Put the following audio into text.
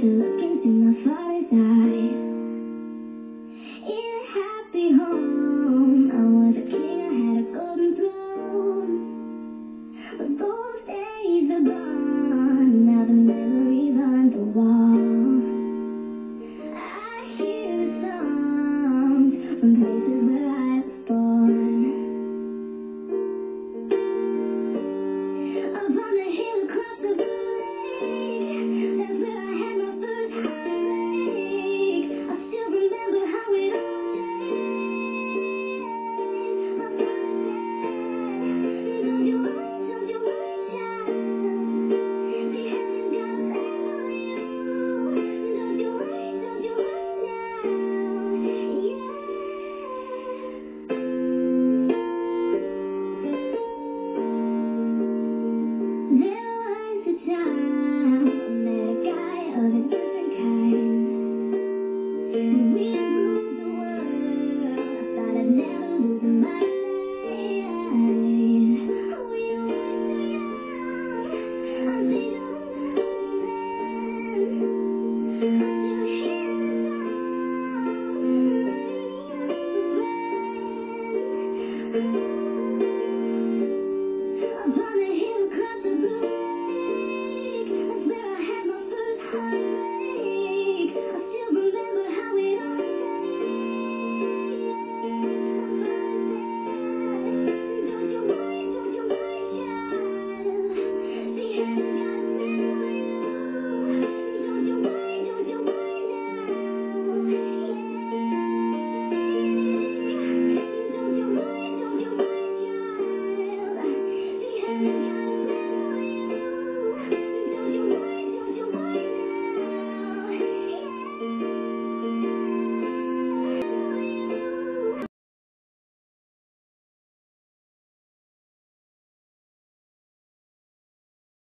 to my father's eyes